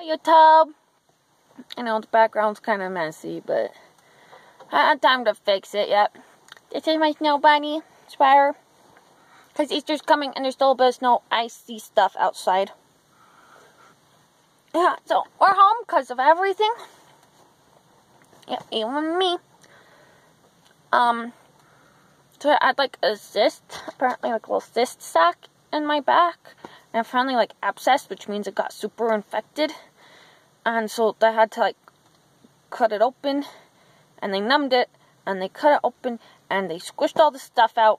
YouTube. I know the background's kind of messy, but I had time to fix it yet. This is my snow bunny, Spire. Because Easter's coming and there's still a bit of snow, icy stuff outside. Yeah, so we're home because of everything. Yeah, even me. Um, so I had like a cyst, apparently like a little cyst sac in my back. And finally like abscess, which means it got super infected. And so they had to like cut it open and they numbed it and they cut it open and they squished all the stuff out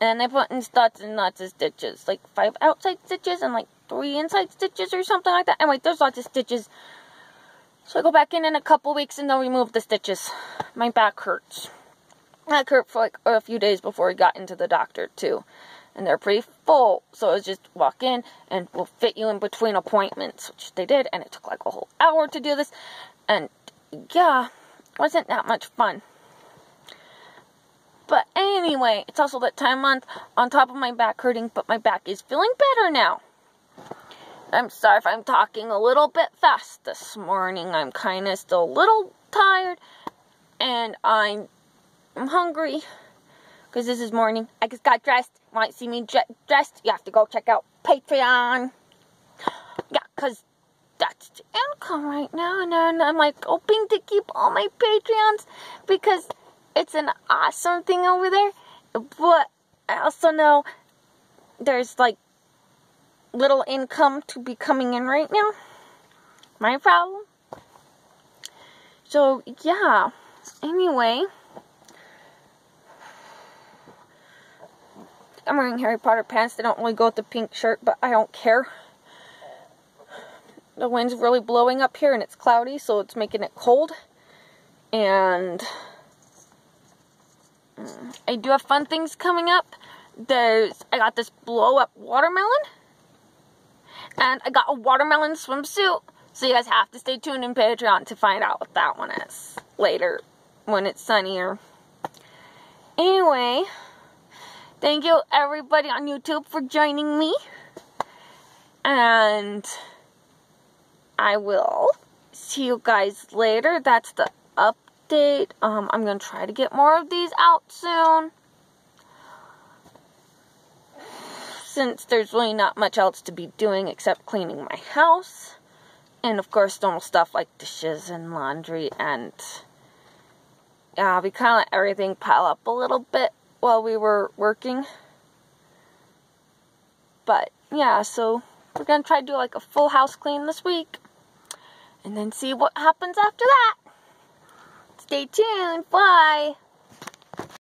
and they put in lots and lots of stitches like five outside stitches and like three inside stitches or something like that. And wait there's lots of stitches. So I go back in in a couple weeks and they'll remove the stitches. My back hurts. That hurt for like a few days before I got into the doctor too and they're pretty full so it's just walk in and we'll fit you in between appointments which they did and it took like a whole hour to do this and yeah wasn't that much fun. But anyway, it's also that time month on top of my back hurting, but my back is feeling better now. I'm sorry if I'm talking a little bit fast this morning. I'm kind of still a little tired and I'm, I'm hungry because this is morning. I just got dressed. Want to see me dressed? You have to go check out Patreon. Yeah, because that's the income right now. And I'm like hoping to keep all my Patreons because it's an awesome thing over there. But I also know there's like little income to be coming in right now. My problem. So, yeah. Anyway. I'm wearing Harry Potter pants. They don't really go with the pink shirt, but I don't care the wind's really blowing up here and it's cloudy, so it's making it cold. And mm, I do have fun things coming up. There's, I got this blow up watermelon. And I got a watermelon swimsuit. So you guys have to stay tuned in Patreon to find out what that one is later when it's sunnier. Anyway, thank you everybody on YouTube for joining me. And I will see you guys later. That's the update. Um, I'm going to try to get more of these out soon. Since there's really not much else to be doing except cleaning my house. And of course, normal stuff like dishes and laundry and... Yeah, we kind of let everything pile up a little bit while we were working. But, yeah, so we're going to try to do like a full house clean this week and then see what happens after that. Stay tuned. Bye.